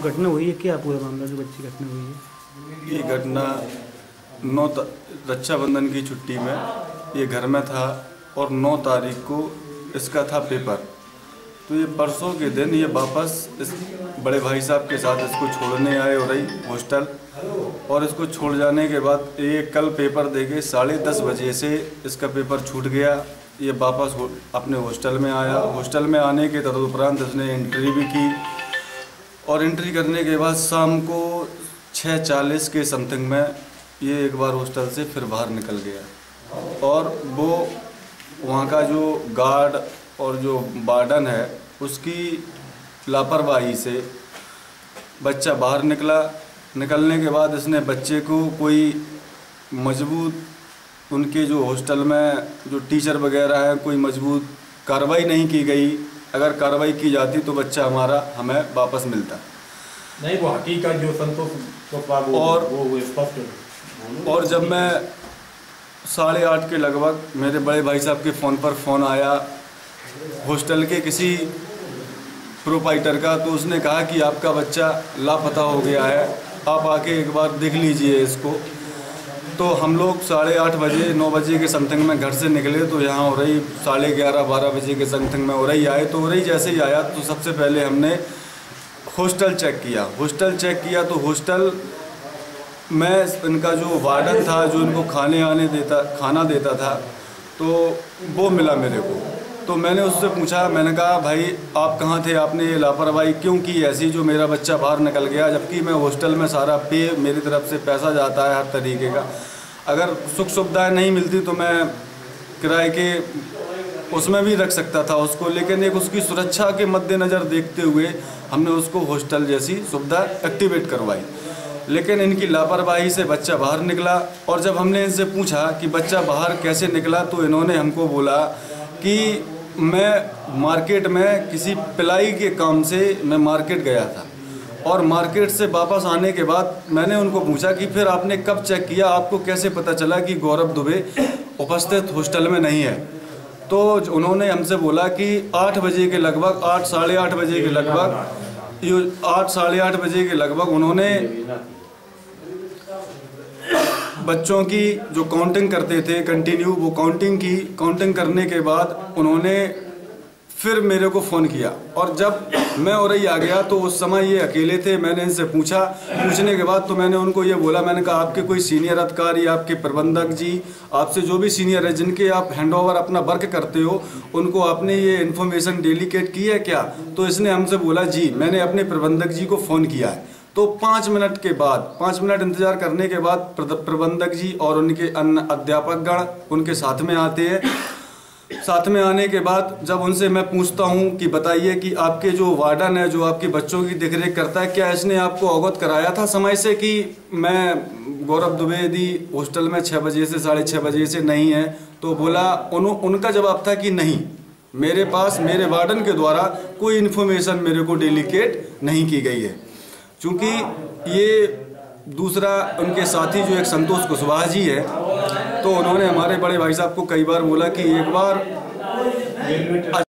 घटना हुई है? क्या पूरा मामला जो बच्ची घटना हुई है? ये घटना नौ रक्षाबंधन की छुट्टी में। ये घर में था और नौ तारीख को इसका था पेपर। तो ये परसों के दिन ये वापस इस बड़े भाई साहब के साथ इसको छोड़ने आए हो रही हॉस्टल। और इसको छोड़ जाने के बाद ये कल पेपर दे के साढ़े दस बजे से इसका पेपर छूट गया। ये वापस अपने हॉस्टल में आया। हॉस्टल में आने के तदुपरांत इसने एंट्री भी की। और एंट्री करने के बाद शाम को छः चालीस के समथिंग में ये एक बार हॉस्टल से फिर बाहर निकल गया। और वो वहाँ का जो गार्ड और जो वार्डन है, उसकी लापरवाही से बच्चा बाहर निकला। निकलने के बाद इसने बच्चे को कोई मज़बूत उनके जो हॉस्टल में जो टीचर वगैरह हैं, कोई मज़बूत कार्रवाई नहीं की गई। अगर कार्रवाई की जाती तो बच्चा हमारा हमें वापस मिलता। नहीं वो हकीकत जो संतोष और- वो वो स्पष्ट और जब मैं साढ़े आठ के लगभग मेरे बड़े भाई साहब के फ़ोन पर फ़ोन आया हॉस्टल के किसी प्रोपाइटर का तो उसने कहा कि आपका बच्चा लापता हो गया है। आप आके एक बार देख लीजिए इसको। तो हम लोग साढ़े आठ बजे, नौ बजे के समथिंग में घर से निकले तो यहाँ हो रही साढ़े ग्यारह, बारह बजे के समथिंग में हो रही आए तो हो रही जैसे ही आया तो सबसे पहले हमने हॉस्टल चेक किया। हॉस्टल चेक किया तो हॉस्टल में इनका जो वार्डन था, जो इनको खाने आने देता, खाना देता था तो वो मिला मेरे को। तो मैंने उससे पूछा, मैंने कहा, भाई, आप कहाँ थे? आपने ये लापरवाही क्यों की? ऐसी जो मेरा बच्चा बाहर निकल गया, जबकि मैं हॉस्टल में सारा पे, मेरी तरफ़ से पैसा जाता है हर तरीके का। अगर सुख सुविधाएँ नहीं मिलती तो मैं किराए के उसमें भी रख सकता था उसको, लेकिन एक उसकी सुरक्षा के मद्देनज़र देखते हुए हमने उसको हॉस्टल जैसी सुविधा एक्टिवेट करवाई। लेकिन इनकी लापरवाही से बच्चा बाहर निकला और जब हमने इनसे पूछा कि बच्चा बाहर कैसे निकला तो इन्होंने हमको बोला कि मैं मार्केट में किसी पिलाई के काम से मैं मार्केट गया था। और मार्केट से वापस आने के बाद मैंने उनको पूछा कि फिर आपने कब चेक किया? आपको कैसे पता चला कि गौरव दुबे उपस्थित हॉस्टल में नहीं है? तो उन्होंने हमसे बोला कि आठ बजे के लगभग, आठ, साढ़े आठ बजे के लगभग आठ, साढ़े आठ बजे के लगभग उन्होंने बच्चों की जो काउंटिंग करते थे कंटिन्यू वो काउंटिंग की काउंटिंग करने के बाद उन्होंने फिर मेरे को फ़ोन किया। और जब मैं और ही आ गया तो उस समय ये अकेले थे, मैंने इनसे पूछा। पूछने के बाद तो मैंने उनको ये बोला, मैंने कहा, आपके कोई सीनियर अधिकारी, आपके प्रबंधक जी, आपसे जो भी सीनियर है, जिनके आप हैंडओवर अपना वर्क करते हो, उनको आपने ये इन्फॉर्मेशन डेलीकेट की है क्या? तो इसने हमसे बोला, जी, मैंने अपने प्रबंधक जी को फ़ोन किया है। तो पाँच मिनट के बाद पाँच मिनट इंतज़ार करने के बाद प्रबंधक जी और उनके अन्य अध्यापकगण उनके साथ में आते हैं। साथ में आने के बाद जब उनसे मैं पूछता हूँ कि बताइए कि आपके जो वार्डन है जो आपके बच्चों की देखरेख करता है क्या इसने आपको अवगत कराया था समय से कि मैं गौरव द्विवेदी हॉस्टल में छः बजे से साढ़े छः बजे से नहीं है? तो बोला उन, उनका जवाब था कि नहीं। मेरे पास मेरे वार्डन के द्वारा कोई इन्फॉर्मेशन मेरे को डेलीकेट नहीं की गई है। चूँकि ये दूसरा उनके साथी जो एक संतोष कुशवाहा जी है तो उन्होंने हमारे बड़े भाई साहब को कई बार बोला कि एक बार